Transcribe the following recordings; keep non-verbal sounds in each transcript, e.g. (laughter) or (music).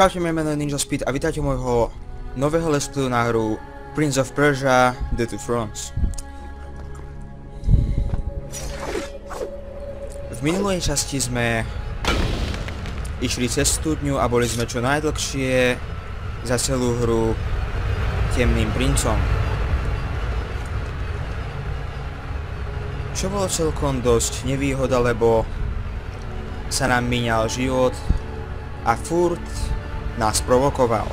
Čaute, moje meno je Ninja Speed a vítajte môjho nového let's playu na hru Prince of Persia The Two Thrones. V minulej časti sme išli cez studňu a boli sme čo najdlhšie za celú hru temným princom. Čo bolo celkom dosť nevýhoda, lebo sa nám míňal život a furt nás provokoval.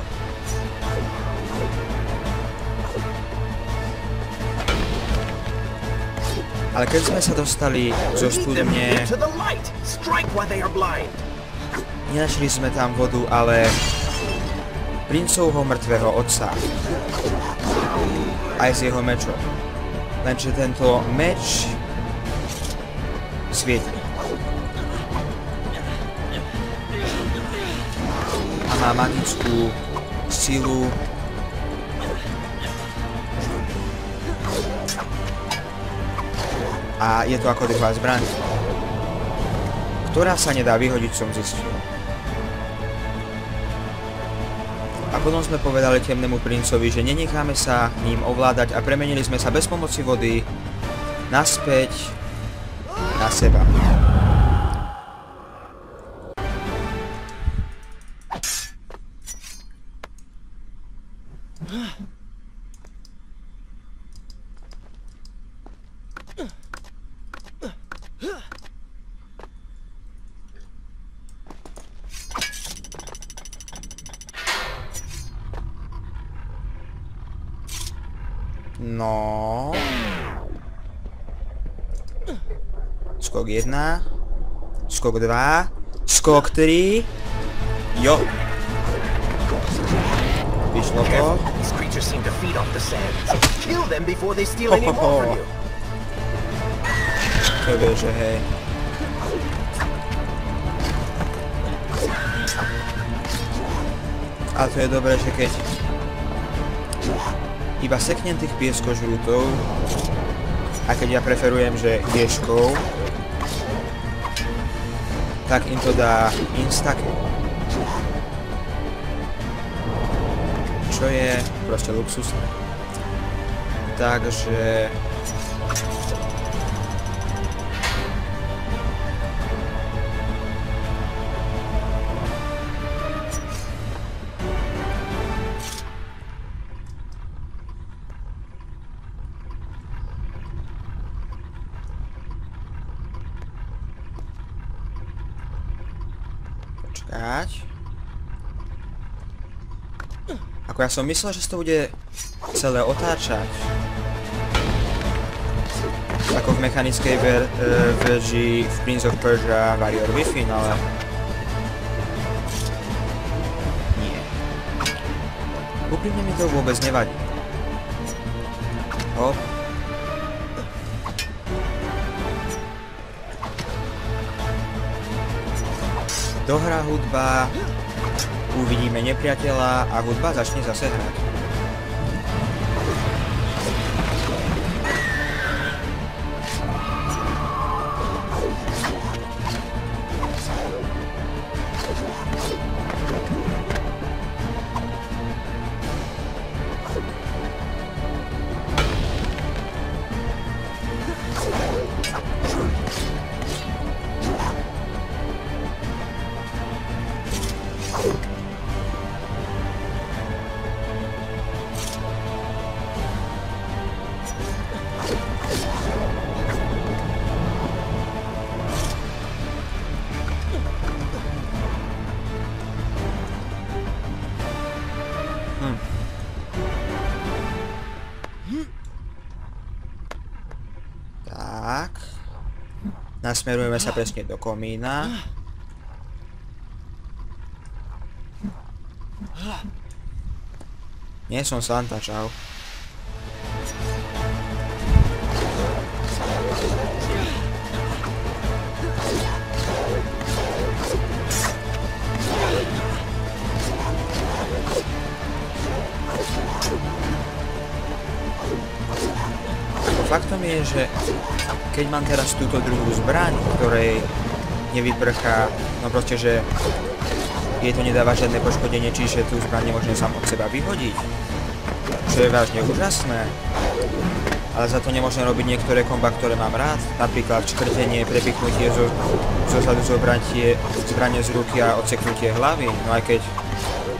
Ale keď sme sa dostali zo studne, nenašli sme tam vodu, ale princovho mŕtvého otca. Aj s jeho mečom. Lenže tento meč svieti. Má magickú silu. A je to ako druhá zbraň, ktorá sa nedá vyhodiť, som zistil. A potom sme povedali temnému princovi, že nenecháme sa ním ovládať a premenili sme sa bez pomoci vody naspäť na seba. Skok 1. Skok 2. Skok 3. Jo. Vyšlo to. These creatures seem to vie, že hej. A to je dobré, že keď iba seknem tých pieskožrútov a keď ja preferujem, že ješkov tak im to dá instakill. Čo je proste luxusné. Takže... ja som myslel, že to bude celé otáčať. Ako v mechanickej ver, e, verzii v Prince of Persia Warrior Wi-Fi, ale... Nie. Úprimne mi to vôbec nevadí. Hop. Dohrá hudba, uvidíme nepriateľa a hudba začne zase hrať. Nasmerujeme sa presne do komína. Nie som Santa, čau. Faktom je, že keď mám teraz túto druhú zbraň, ktorej nevyprchá, no proste, že jej to nedáva žiadne poškodenie, čiže tú zbraň nemôžem sám od seba vyhodiť. Čo je vážne úžasné. Ale za to nemôžem robiť niektoré komba, ktoré mám rád. Napríklad škrtenie, prepichnutie zo, zo zadu zobratie zbranie z ruky a odseknutie hlavy. No aj keď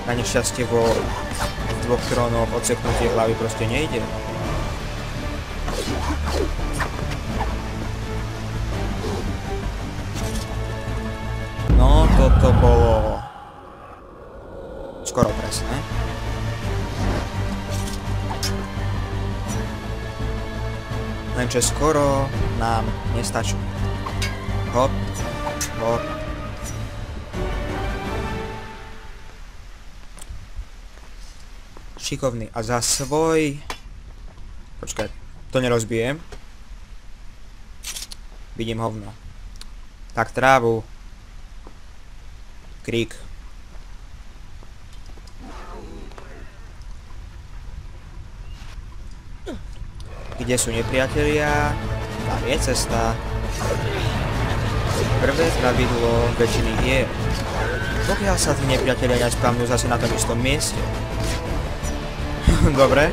na nešťastie vo dvoch trónoch odseknutie hlavy proste nejde. Lenže skoro nám nestačí. Hop, hop. Šikovný. A za svoj... Počkaj, to nerozbijem. Vidím hovno. Tak trávu. Krík. Kde sú nepriatelia? Tam je cesta. Prvé pravidlo väčšiny hier. Pokiaľ sa tí nepriatelia nespavnú zase na tom istom mieste. (laughs) Dobre.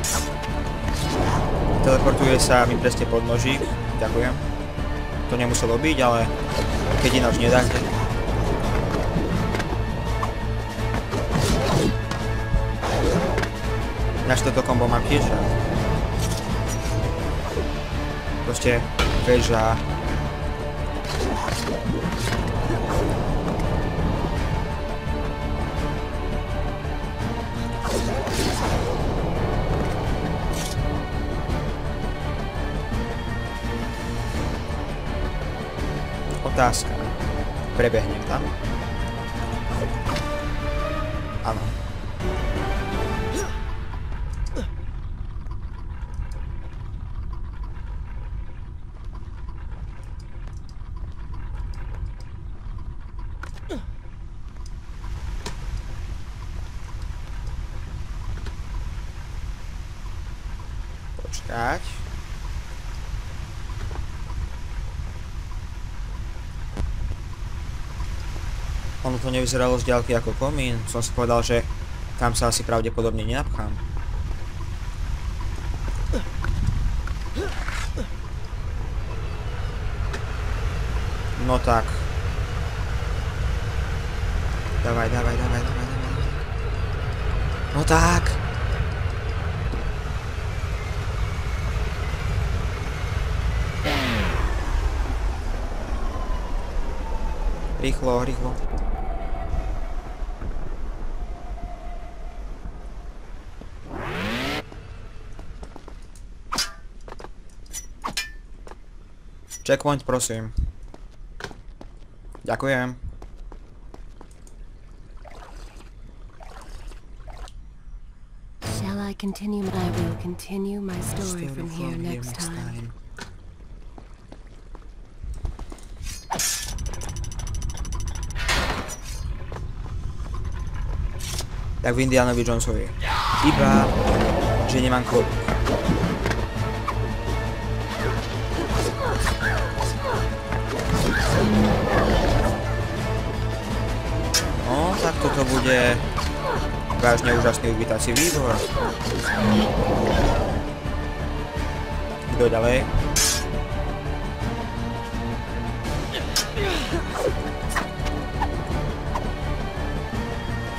Teleportuje sa mi presne pod nožík. Ďakujem. To nemuselo byť, ale keď ináč nedáte. Naš toto kombo mám tiež rád. Proste väža. Otázka. Prebehnem tam? Áno. Ono to nevyzeralo z ďalky ako komín. Som si povedal, že tam sa asi pravdepodobne nenapchám. No tak. Dávaj, dávaj, dávaj, dávaj, dávaj. No tak. Rýchlo, rýchlo. Checkpoint, prosím. Ďakujem. Shall I continue? I will continue my story from here next time. Tak v Indianovi Jonesovi. Iba, že nemám kód. No, tak toto bude vážne úžasný uvítací výbor. Kto ďalej?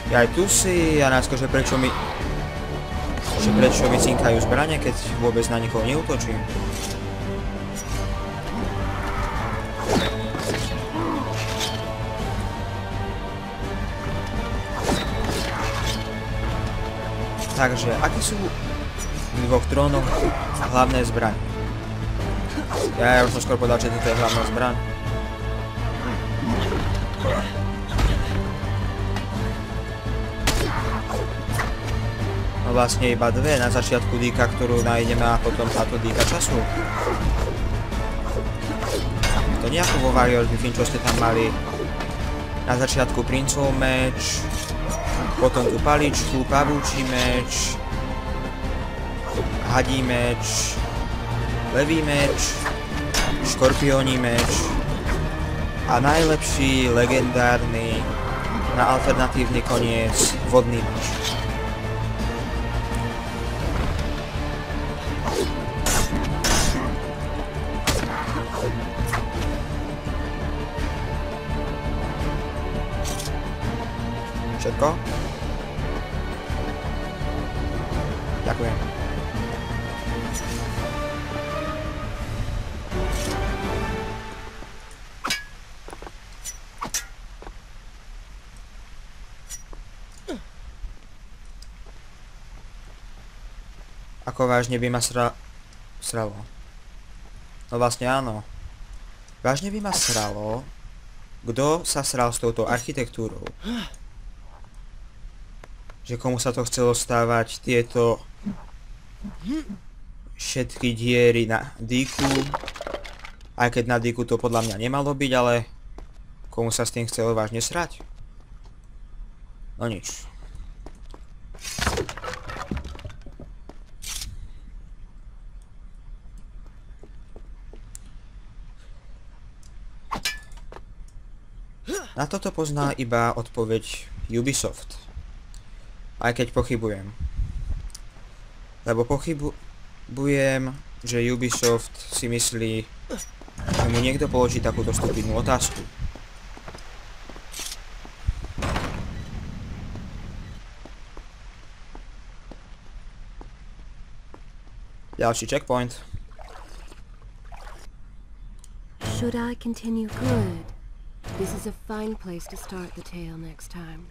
Ja aj tu si, a násko, že prečo mi... Že prečo mi cinkajú zbranie, keď vôbec na nikoho neutočím. Takže, aké sú v dvoch trónoch hlavné zbranie? Ja, ja už som skoro povedal, že toto je hlavná zbraň. No vlastne iba dve, na začiatku dýka, ktorú nájdeme a potom táto dýka času. To nie ako vo Warrior Griffin, čo ste tam mali na začiatku princov meč, potom tú paličku, pavúči meč, hadí meč, levý meč, škorpiónny meč a najlepší legendárny na alternatívny koniec vodný nož. Vážne by ma sra... sralo? No vlastne áno. Vážne by ma sralo, kto sa sral s touto architektúrou. Že komu sa to chcelo stávať tieto všetky diery na díku. Aj keď na díku to podľa mňa nemalo byť, ale komu sa s tým chcelo vážne srať? No nič. Na toto pozná iba odpoveď Ubisoft. Aj keď pochybujem. Lebo pochybujem, že Ubisoft si myslí, že mu niekto položí takúto stupidnú otázku. Ďalší checkpoint. Should I continue good? This is a fine place to start the tale next time.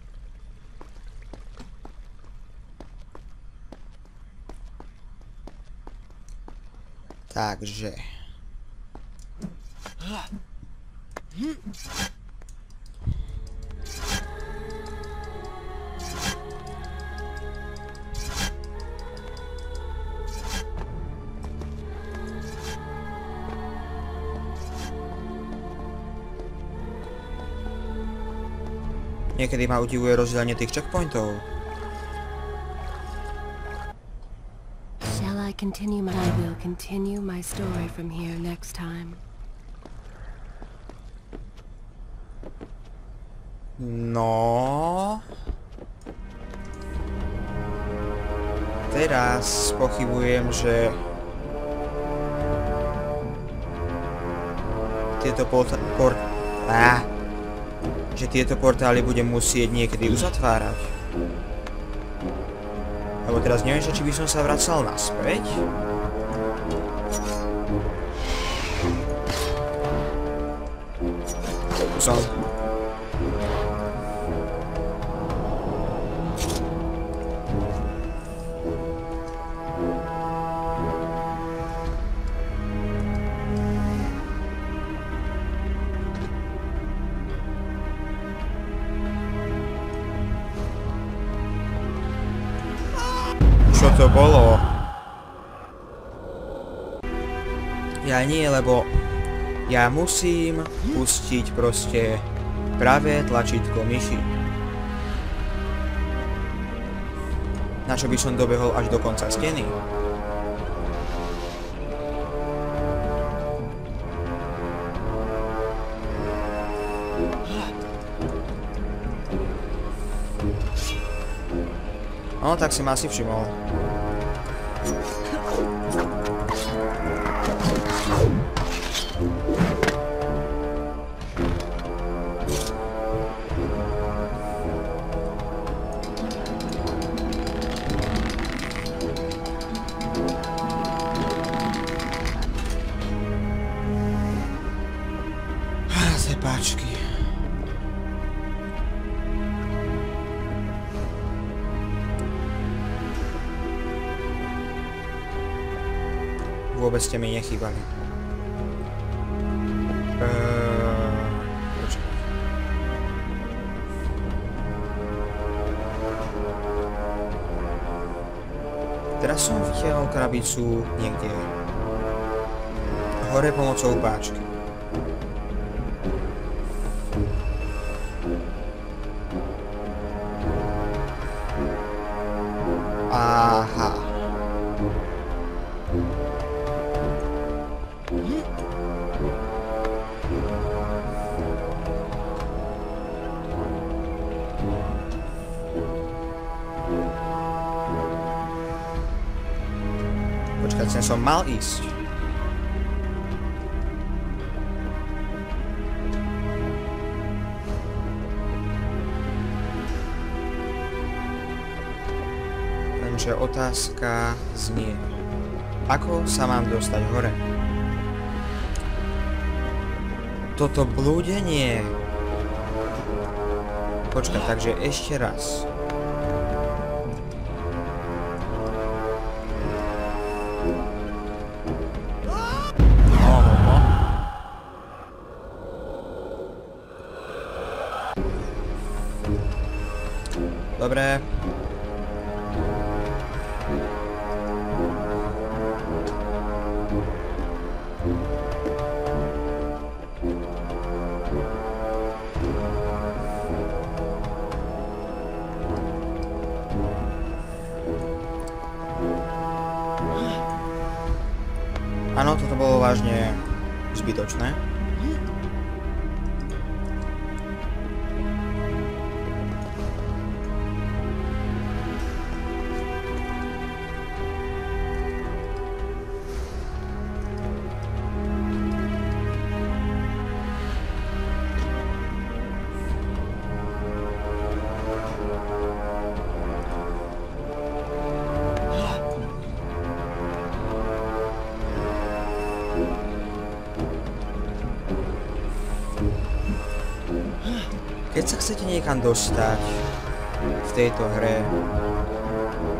Takže. Hm. Niekedy ma udivuje rozdelenie tých checkpointov. Shall I continue my... I will continue my story from here next time. No... Teraz pochybujem, že... Tieto porta... Por... Á, že tieto portály budem musieť niekedy uzatvárať. Lebo teraz neviem, či by som sa vracal naspäť. Som. Čo to bolo? Ja nie, lebo ja musím pustiť proste pravé tlačítko myši. Na čo by som dobehol až do konca steny? No, tak si ma asi všimol. Teraz som vytiahol krabicu niekde hore pomocou páčky. Ísť. Lenže otázka znie. Ako sa mám dostať hore? Toto blúdenie... Počkaj, takže ešte raz. Áno, toto bolo vážne zbytočné. Niekam dostať v tejto hre,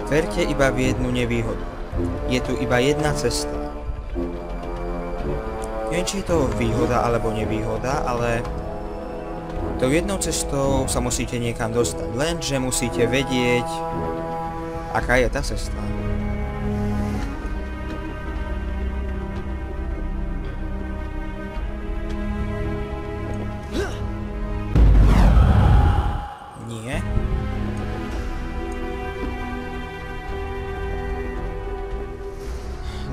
verte iba v jednu nevýhodu. Je tu iba jedna cesta. Neviem, či je to výhoda alebo nevýhoda, ale tou jednou cestou sa musíte niekam dostať. Lenže musíte vedieť, aká je tá cesta.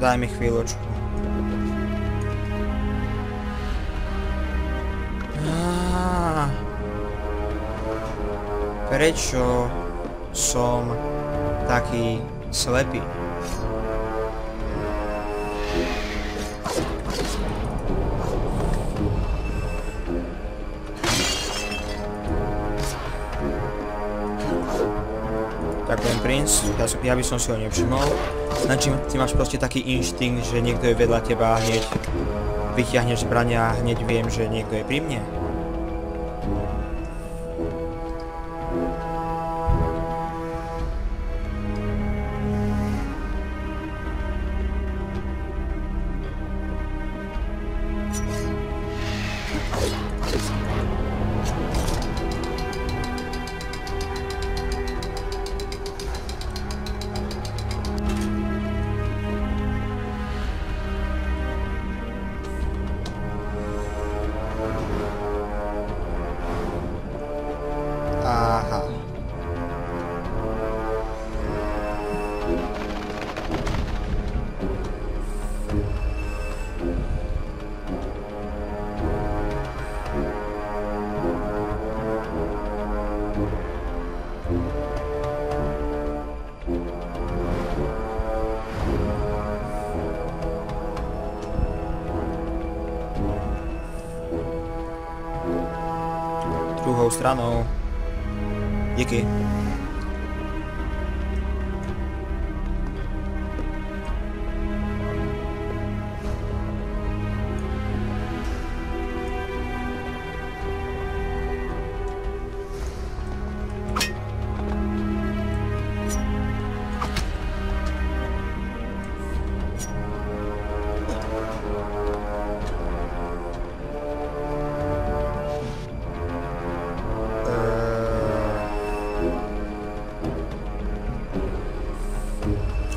Daj mi chvíľočku. Prečo som taký slepý? Ďakujem, princ. Ja, ja by som si ho nevšimol. Znači, ty máš proste taký inštinkt, že niekto je vedľa teba a hneď vyťahneš zbrania a hneď viem, že niekto je pri mne. Stranou. Díky.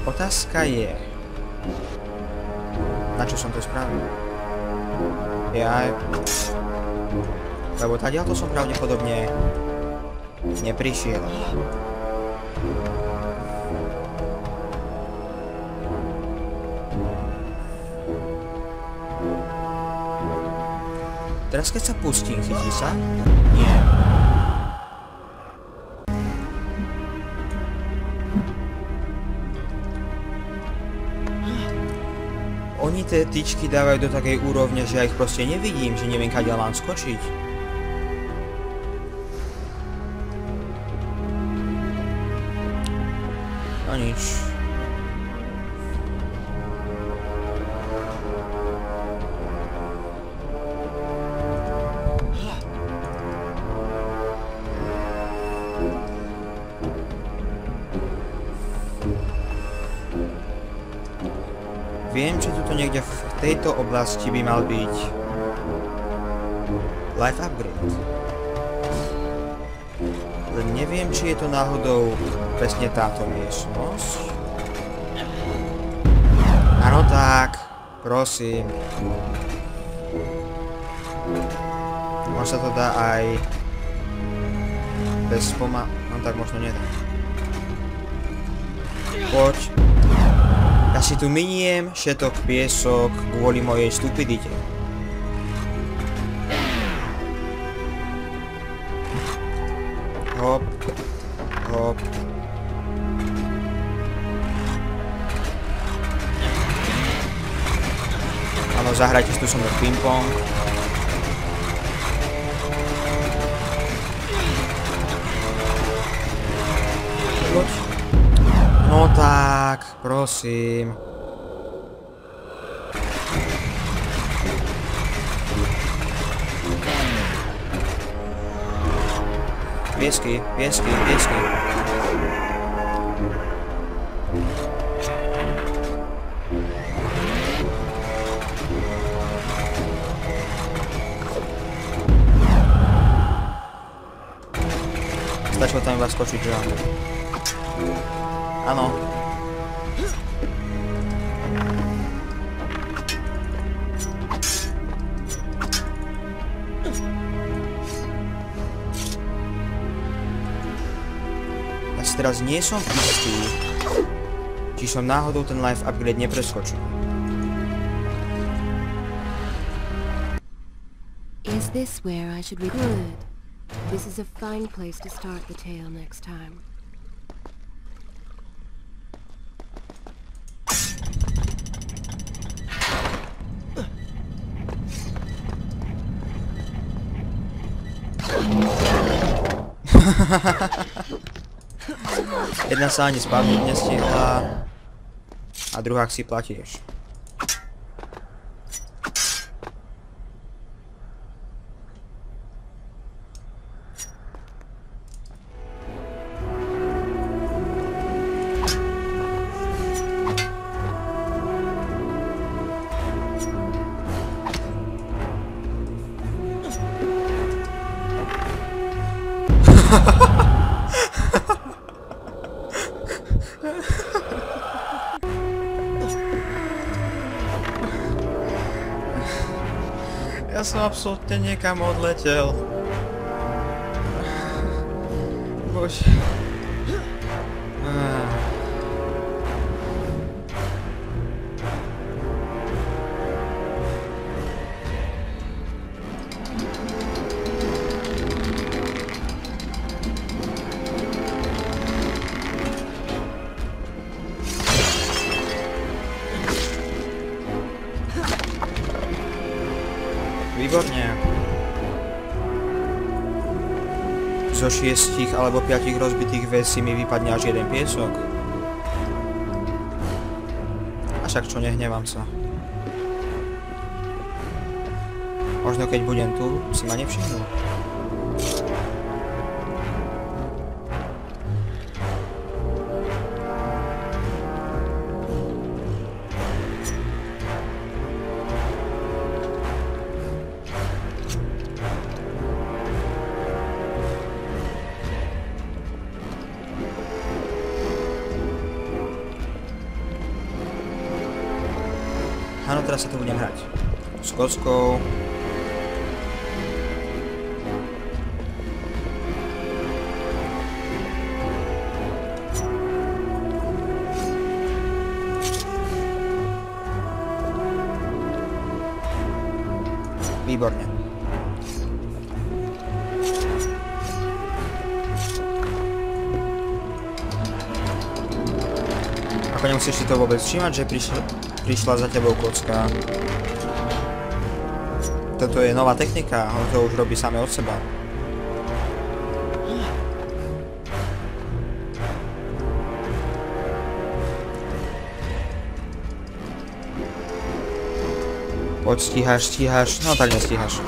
Otázka je... Na čo som to spravil? Ja... Lebo to som pravdepodobne... neprišiel. Teraz keď sa pustím, chytí sa? Nie. Tie tyčky dávajú do takej úrovne, že ja ich proste nevidím, že neviem, kade mám skočiť. No nič. Tejto oblasti by mal byť life upgrade. Len neviem, či je to náhodou presne táto miestnosť. Áno tak, prosím. Možno sa to dá aj bez spoma... No tak možno nedá. Poď. Ja si tu miniem všetok piesok kvôli mojej stupidite. Hop. Hop. Áno, zahrajte tu so mnou ping-pong. Prosím. Piesky, piesky, piesky. Stačilo tam iba skočiť, že. Áno. Teraz nie som istý, či som náhodou ten life upgrade nepreskočil. Is this where I should be good? This is a fine place to start the tale next time. Jedna sa ani spadnúť nestihla a druhá si platíš. Ja som absolútne niekam odletel. Alebo piatich rozbitých vesí mi vypadne až jeden piesok. A však čo, nehnevám sa. Možno keď budem tu, si ma nevšimnú. Áno, teraz sa to budem hrať. S to vôbec všímať, že prišiel, prišla za tebou kocka. Toto je nová technika, on to už robí same od seba. Poď, stíhaš, stíhaš, no tak nestíhaš.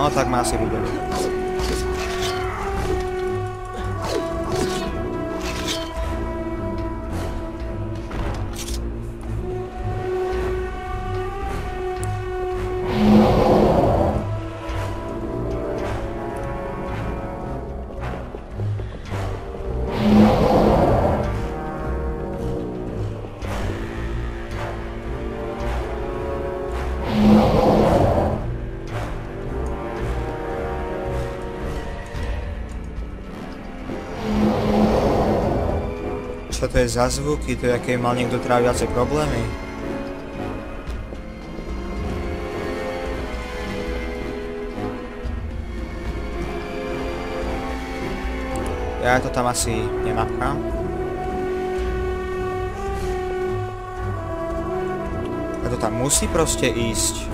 No tak ma asi videli. Je za zvuky? To aké mal niekto tráviace problémy? Ja to tam asi nemapkám. A to tam musí proste ísť.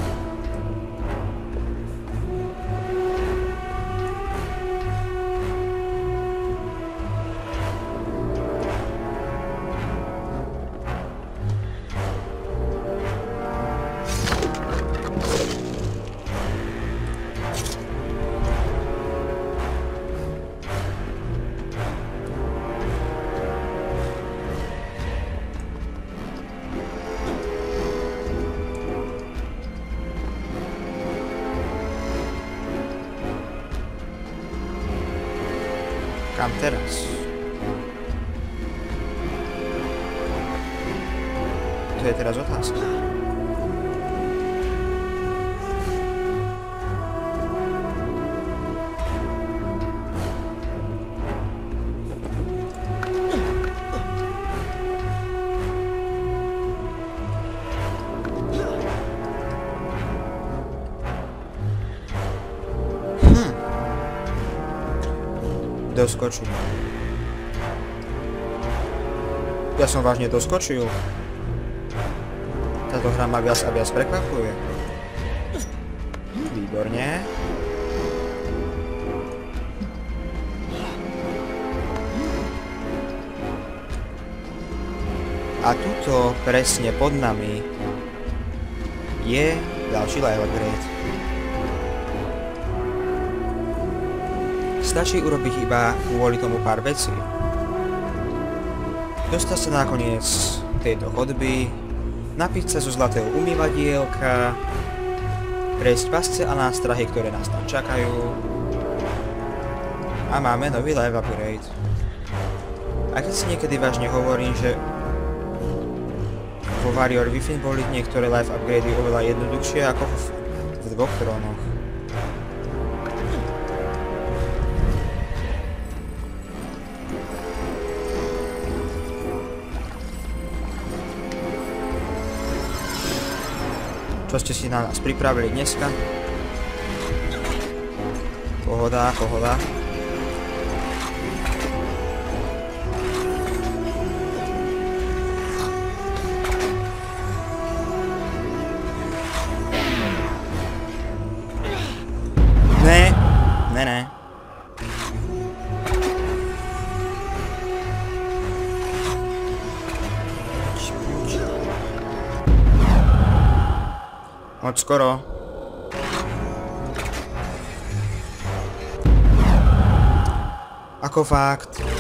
Kam teraz? To je teraz otázka. Doskočil. Ja som vážne doskočil. Táto hra ma viac a viac prekvapuje. Výborne. A tuto presne pod nami je ďalší live upgrade. Stačí urobiť iba kvôli tomu pár vecí. Dostať sa nakoniec tejto chodby, napiť sa zo zlatého umývadielka, prejsť pasce a nástrahy, ktoré nás tam čakajú. A máme nový live upgrade. A keď si niekedy vážne hovorím, že vo Warrior Wi-Fi boli niektoré live upgradey oveľa jednoduchšie ako v, v dvoch trónoch. Čo ste si na nás pripravili dneska? Pohoda, pohoda. Skoro. Ako fakt.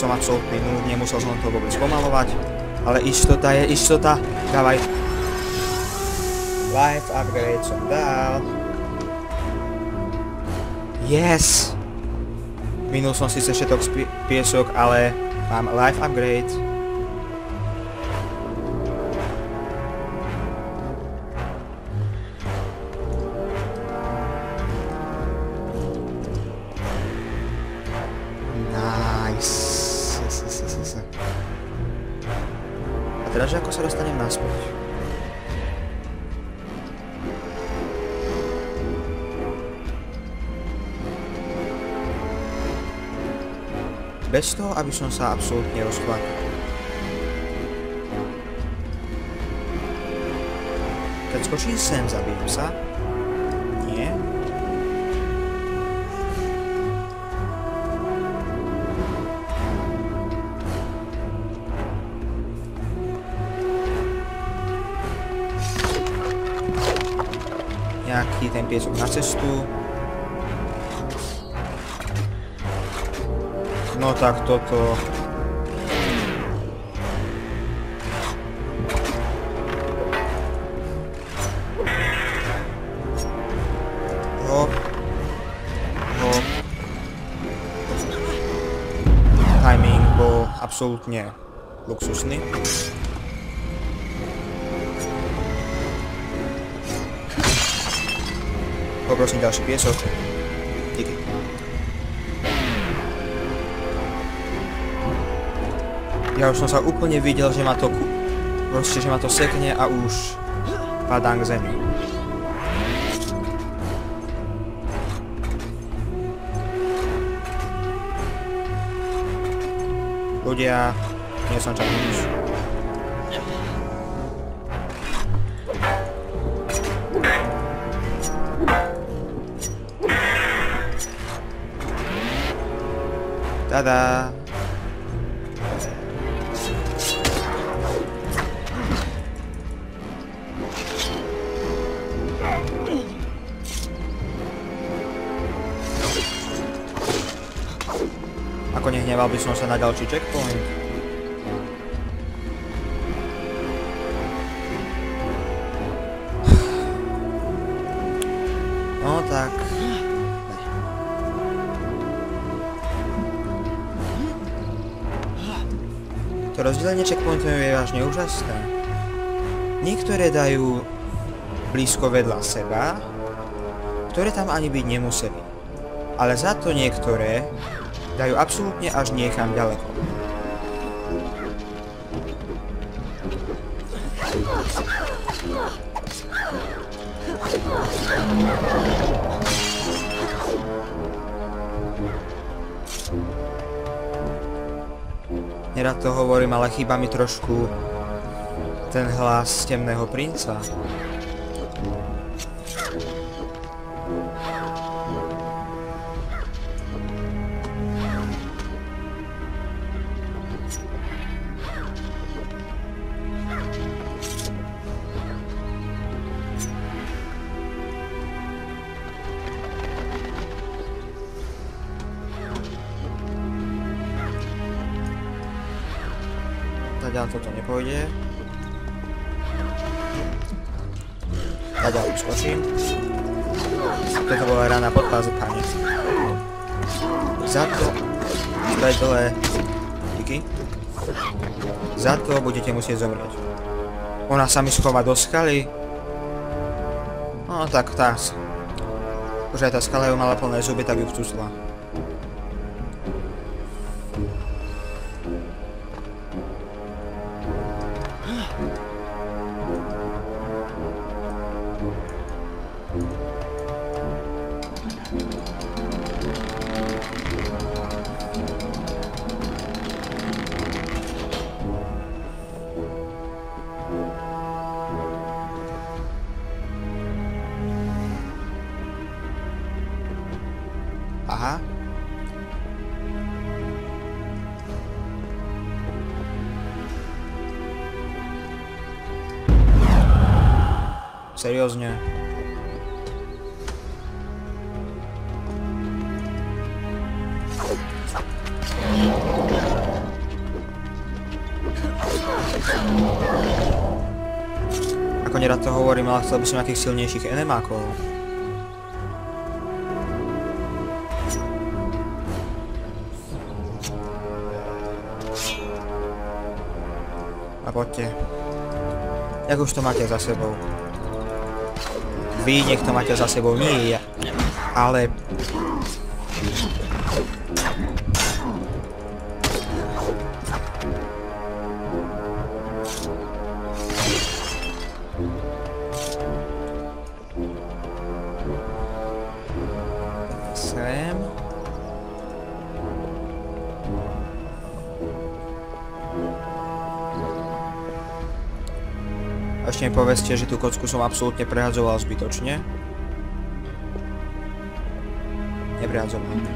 Som absolútny núd, nemusel som to vôbec pomalovať, ale istota je istota. Dávaj. Life upgrade som dal. Yes! Minul som síce všetok piesok, ale mám life upgrade. Aby som sa absolútne rozplakal. Keď skočím sem, zabijem sa. Nie. Nejaký ten piesok na cestu. No tak toto... Hop. Hop. Bol absolútne luxusný. Poprosím ďalší piesok. Ja už som sa úplne videl, že ma to proste, že ma to sekne a už padám k zemi. Ľudia, nie som čakal nič. Tada! Ako nehneval by som sa na ďalší checkpoint. No tak. To rozdelenie checkpointov je vážne úžasné. Niektoré dajú blízko vedľa seba, ktoré tam ani byť nemuseli. Ale za to niektoré dajú absolútne až niekam ďaleko. Nerad to hovorím, ale chýba mi trošku ten hlas temného princa. Zatiaľ toto nepôjde. Zatiaľ uskočím. Toto bola rána pod pazukami. Za to... Späť dole. Díky. Za to budete musieť zomrieť. Ona sa mi schová do skaly. No tak tá... Už aj tá skala ju mala plné zuby, tak ju vcúsla. Seriózne. Ako nerad to hovorím, ale chcel by som nejakých silnejších enemákov. A poďte. Jak už to máte za sebou? Vy nech to máte za sebou, nie ja. Ale... Povedzte, že tú kocku som absolútne prehadzoval zbytočne. Neprehadzoval.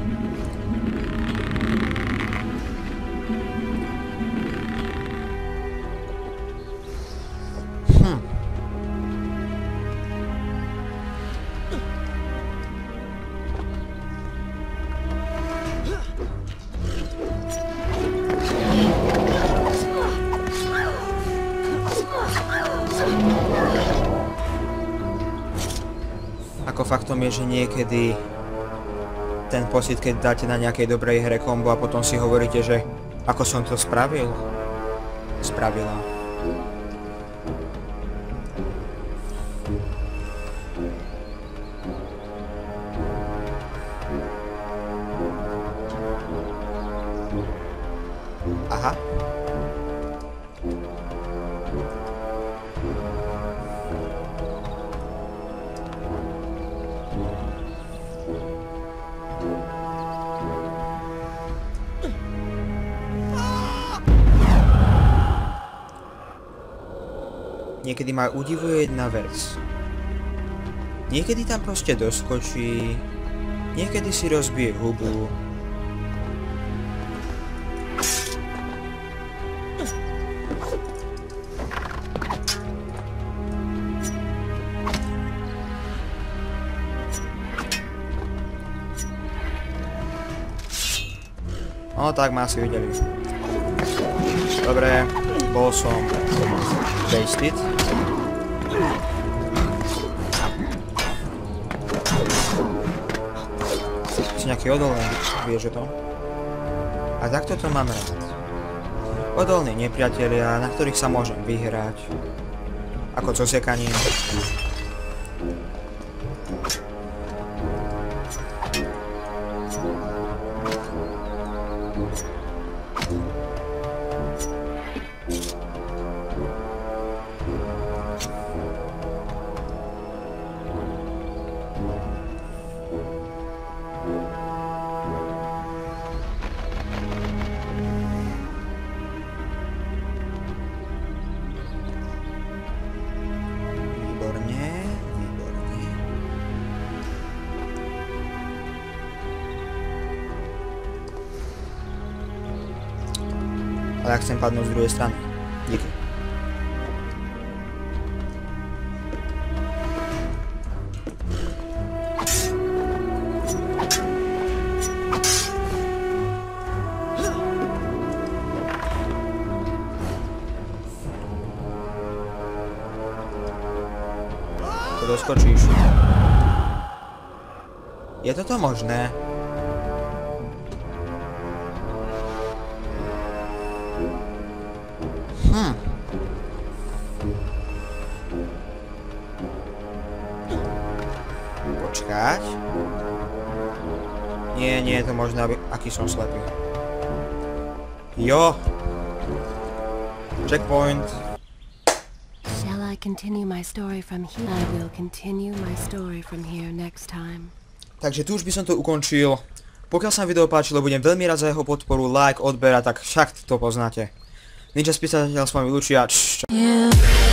Faktom je, že niekedy ten pocit, keď dáte na nejakej dobrej hre kombo a potom si hovoríte, že ako som to spravil, spravila. Niekedy ma udivuje jedna vec. Niekedy tam proste doskočí, niekedy si rozbije hubu. No tak ma asi videli. Dobre, bol som wasted. Nejaký odolný, vieš o tom? A takto to mám rád. Odolní nepriatelia, na ktorých sa môžem vyhrať. Ako so Ale ja chcem padnúť z druhej strany. Díky. To doskočíš. Je toto možné? Hm. Možné, aby... Aký som slepý. Jo. Checkpoint. Shall I continue my story from here? I will continue my story from here next time. Takže tu už by som to ukončil. Pokiaľ sa vám video páčilo, budem veľmi rád za jeho podporu, like, odber a tak však to poznáte. Ninja spísateľ s vami Lučia. Čš, čau. Yeah.